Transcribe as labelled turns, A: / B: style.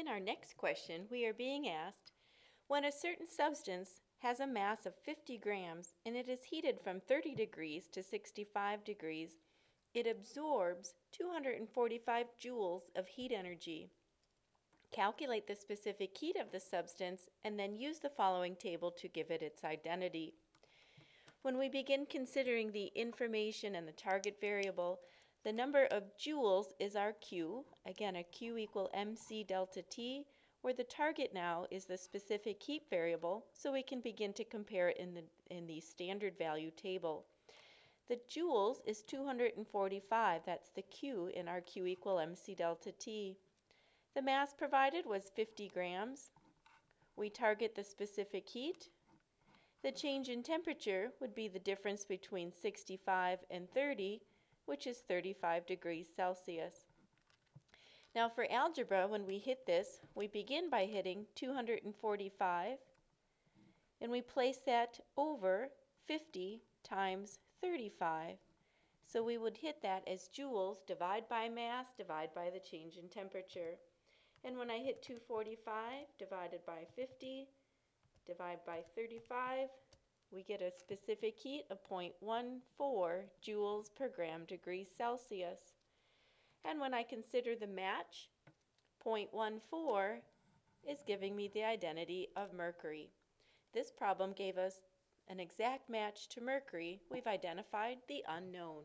A: In our next question, we are being asked, when a certain substance has a mass of 50 grams and it is heated from 30 degrees to 65 degrees, it absorbs 245 joules of heat energy. Calculate the specific heat of the substance and then use the following table to give it its identity. When we begin considering the information and the target variable, the number of joules is our Q, again a Q equal mc delta T, where the target now is the specific heat variable, so we can begin to compare it in the, in the standard value table. The joules is 245, that's the Q in our Q equal mc delta T. The mass provided was 50 grams. We target the specific heat. The change in temperature would be the difference between 65 and 30, which is 35 degrees Celsius. Now for algebra, when we hit this, we begin by hitting 245, and we place that over 50 times 35. So we would hit that as joules, divide by mass, divide by the change in temperature. And when I hit 245 divided by 50, divide by 35, we get a specific heat of 0.14 joules per gram degree Celsius. And when I consider the match, 0.14 is giving me the identity of mercury. This problem gave us an exact match to mercury. We've identified the unknown.